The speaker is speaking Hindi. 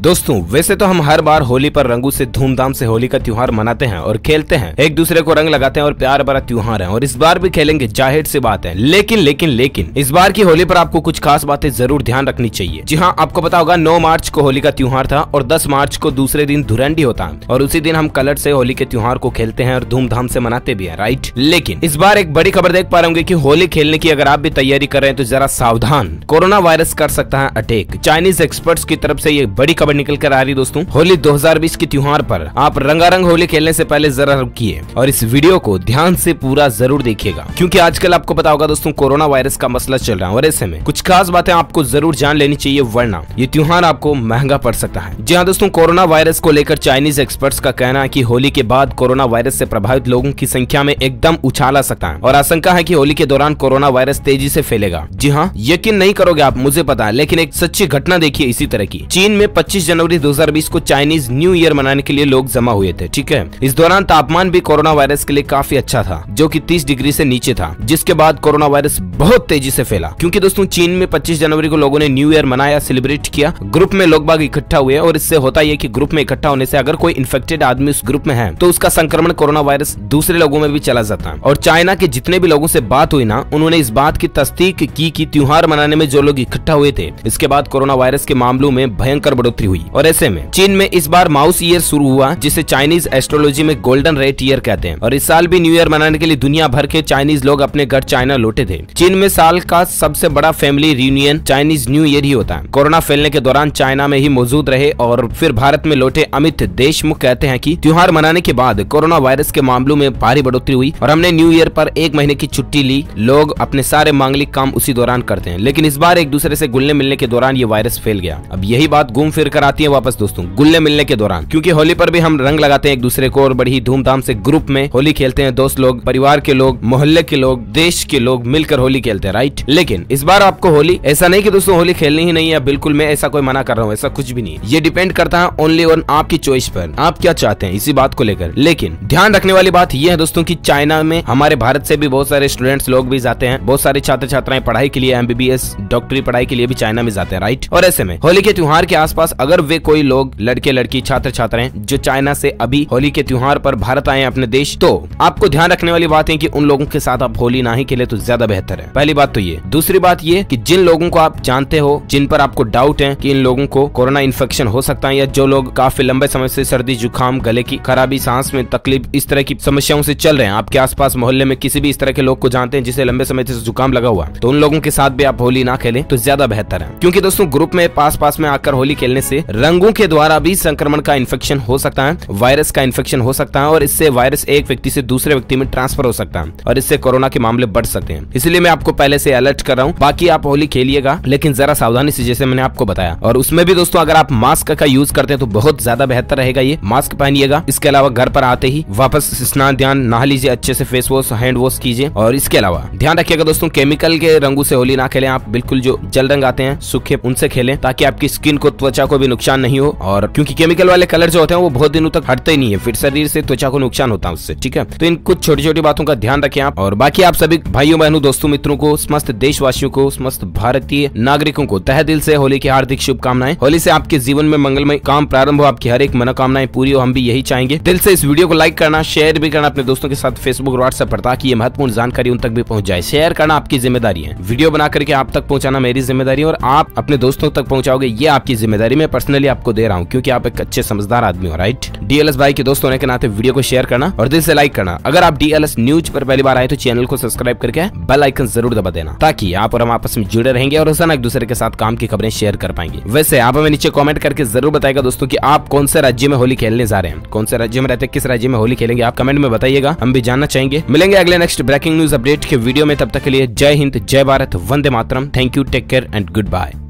दोस्तों, वैसे तो हम हर बार होली पर रंगों से धूमधाम से होली का त्योहार मनाते हैं और खेलते हैं। एक दूसरे को रंग लगाते हैं और प्यार भरा त्योहार है और इस बार भी खेलेंगे, ज़ाहिर सी बात है। लेकिन लेकिन लेकिन, इस बार की होली पर आपको कुछ खास बातें ज़रूर ध्यान रखनी चाहिए। जी हाँ आपको पता होगा, नौ मार्च को होली का त्योहार था और दस मार्च को दूसरे दिन धुरंडी होता है और उसी दिन हम कलर से होली के त्योहार को खेलते हैं और धूमधाम से मनाते भी है, राइट? लेकिन, इस बार एक बड़ी खबर देख पा रहे होंगे की होली खेलने की अगर आप भी तैयारी कर रहे हैं तो जरा सावधान। कोरोना वायरस कर सकता है अटैक। चाइनीज़ एक्सपर्ट्स की तरफ़ से ये बड़ी खबर निकल कर आ रही दोस्तों। होली 2020 के त्योहार पर आप रंगारंग होली खेलने से पहले जरा रुकिए और इस वीडियो को ध्यान से पूरा ज़रूर देखिएगा। क्योंकि आजकल आपको पता होगा दोस्तों, कोरोना वायरस का मसला चल रहा है और ऐसे में कुछ खास बातें आपको ज़रूर जान लेनी चाहिए, वरना ये त्योहार आपको महँगा पड़ सकता है। जी हाँ दोस्तों, कोरोना वायरस को लेकर चाइनीज़ एक्सपर्ट्स का कहना है की होली के बाद कोरोना वायरस ऐसी प्रभावित लोगों की संख्या में एकदम उछाल आ सकता है और आशंका है की होली के दौरान कोरोना वायरस तेज़ी ऐसी फैलेगा। जी हाँ यकीन नहीं करोगे आप, मुझे पता है, लेकिन एक सच्ची घटना देखिए इसी तरह की। चीन में 25 जनवरी 2020 को चाइनीज़ न्यू ईयर मनाने के लिए लोग जमा हुए थे, ठीक है? इस दौरान तापमान भी कोरोना वायरस के लिए काफ़ी अच्छा था, जो कि 30 डिग्री से नीचे था, जिसके बाद कोरोना वायरस बहुत तेज़ी से फैला। क्योंकि दोस्तों, चीन में 25 जनवरी को लोगों ने न्यू ईयर मनाया, सेलिब्रेट किया, ग्रुप में लोग बाग इकट्ठा हुए और इससे होता यह की ग्रुप में इकट्ठा होने से अगर कोई इन्फेक्टेड आदमी उस ग्रुप में है तो उसका संक्रमण कोरोना वायरस दूसरे लोगों में भी चला जाता है। और चाइना के जितने भी लोगों से बात हुई ना, उन्होंने इस बात की तस्दीक कि त्योहार मनाने में जो लोग इकट्ठा हुए थे, इसके बाद कोरोना वायरस के मामलों में भयंकर बढ़ोतरी हुई। और ऐसे में, चीन में इस बार माउस ईयर शुरू हुआ, जिसे चाइनीज़ एस्ट्रोलॉजी में गोल्डन रेट ईयर कहते हैं। और इस साल भी न्यू ईयर मनाने के लिए दुनिया भर के चाइनीज़ लोग अपने घर चाइना लौटे थे। चीन में साल का सबसे बड़ा family reunion Chinese new year ही होता है। कोरोना फैलने के दौरान चाइना में ही मौजूद रहे और फिर भारत में लौटे अमित देशमुख कहते हैं की त्योहार मनाने के बाद कोरोना वायरस के मामलों में भारी बढ़ोतरी हुई और हमने न्यू ईयर पर एक महीने की छुट्टी ली। लोग अपने सारे मांगलिक काम उसी दौरान करते हैं। लेकिन इस बार एक दूसरे से गुलने मिलने के दौरान ये वायरस फैल गया। अब यही बात घूम फिर कर आती है वापस दोस्तों, गुल्ले मिलने के दौरान। क्योंकि होली पर भी हम रंग लगाते हैं एक दूसरे को और बड़ी धूमधाम से ग्रुप में होली खेलते हैं। दोस्त लोग, परिवार के लोग, मोहल्ले के लोग, देश के लोग मिलकर होली खेलते हैं राइट लेकिन इस बार आपको होली, ऐसा नहीं की दोस्तों होली खेलनी ही नहीं है, बिल्कुल मैं ऐसा कोई मना कर रहा हूँ, ऐसा कुछ भी नहीं ये डिपेंड करता है ओनली ऑन आपकी चॉइस पर। आप क्या चाहते हैं इसी बात को लेकर। लेकिन ध्यान रखने वाली बात यह है दोस्तों की चाइना में हमारे भारत से भी बहुत सारे स्टूडेंट्स लोग भी जाते हैं। बहुत सारे छात्र छात्राएँ पढ़ाई के लिए एमबीबीएस डॉक्टरी पढ़ाई के लिए भी चाइना में जाते हैं राइट और ऐसे में होली के त्योहार के आसपास अगर वे कोई लोग लड़के लड़की छात्र छात्राएँ जो चाइना से अभी होली के त्योहार पर भारत आए अपने देश तो आपको ध्यान रखने वाली बात है कि उन लोगों के साथ आप होली ना ही खेले तो ज़्यादा बेहतर है। पहली बात तो ये। दूसरी बात ये कि जिन लोगों को आप जानते हो, जिन पर आपको डाउट है कि इन लोगों को कोरोना इन्फेक्शन हो सकता है या जो लोग काफ़ी लंबे समय से सर्दी, जुकाम, गले की खराबी, सांस में तकलीफ़ इस तरह की समस्याओं से चल रहे हैं, आपके आसपास मोहल्ले में किसी भी इस तरह के लोग को जानते हैं जिसे लंबे समय से जुकाम लगा हुआ तो उन लोगों के साथ भी आप होली ना खेलें तो ज़्यादा बेहतर है। क्योंकि दोस्तों, ग्रुप में पास पास में आकर होली खेलने से रंगों के द्वारा भी संक्रमण का इन्फेक्शन हो सकता है वायरस का इन्फेक्शन हो सकता है और इससे वायरस एक व्यक्ति से दूसरे व्यक्ति में ट्रांसफ़र हो सकता है और इससे कोरोना के मामले बढ़ सकते हैं। इसलिए मैं आपको पहले से अलर्ट कर रहा हूँ, बाकी आप होली खेलिएगा, लेकिन जरा सावधानी से जैसे मैंने आपको बताया। और उसमें भी दोस्तों, अगर आप मास्क का यूज़ करते हैं तो बहुत ज़्यादा बेहतर रहेगा ये मास्क पहनिएगा। इसके अलावा घर पर आते ही वापस स्नान, ध्यान, नहा लीजिए, अच्छे से फेस वॉश हैंड वॉश कीजिए। और इसके अलावा ध्यान रखिएगा दोस्तों केमिकल के रंगों से होली ना खेलें आप, बिल्कुल जो जल रंग आते हैं, सूखे, उनसे खेलें, ताकि आपकी स्किन को त्वचा को भी नुकसान नहीं हो और क्योंकि केमिकल वाले कलर जो होते हैं, वो बहुत दिनों तक हटते ही नहीं है। फिर शरीर से त्वचा को नुकसान होता है उससे, ठीक है? तो इन कुछ छोटी छोटी बातों का ध्यान रखें आप। और बाकी आप सभी भाइयों, बहनों, दोस्तों, मित्रों को, समस्त देशवासियों को, समस्त भारतीय नागरिकों को तह दिल से होली की हार्दिक शुभकामनाएँ। होली से आपके जीवन में मंगलमय काम प्रारंभ हो। आपकी हर एक मनोकामनाएँ पूरी हो। हम भी यही चाहेंगे। दिल से इस वीडियो को लाइक करना शेयर भी करना अपने दोस्तों के साथ फेसबुक और व्हाट्सएप पर, ताकि ये महत्वपूर्ण जानकारी उन तक भी पहुँच जाए। शेयर करना आपकी ज़िम्मेदारी है। वीडियो बना करके आप तक पहुंचाना मेरी ज़िम्मेदारी और आप अपने दोस्तों तक पहुंचाओगे। ये आपकी ज़िम्मेदारी। मैं पर्सनली आपको दे रहा हूँ, क्योंकि आप एक अच्छे समझदार आदमी हो राइट डीएलएस भाई के दोस्त होने के नाते वीडियो को शेयर करना और दिल से लाइक करना। अगर आप डीएलएस न्यूज़ पर पहली बार आए तो चैनल को सब्सक्राइब करके बेल आइकन ज़रूर दबा देना, ताकि आप और हम आपस में जुड़े रहेंगे और रोज़ाना एक दूसरे के साथ काम की खबरें शेयर कर पाएँगे। वैसे आप हमें नीचे कमेंट करके ज़रूर बताएगा दोस्तों कि आप कौन से राज्य में होली खेलने जा रहे हैं। कौन से राज्य में रहते हैं, किस राज्य में होली खेलेंगे, आप कमेंट में बताइएगा, हम भी जानना चाहेंगे। मिलेंगे अगले नेक्स्ट ब्रेकिंग न्यूज़ अपडेट के वीडियो में, तब तक के लिए जय हिंद, जय Bharat, Vande Mataram. Thank you take care and goodbye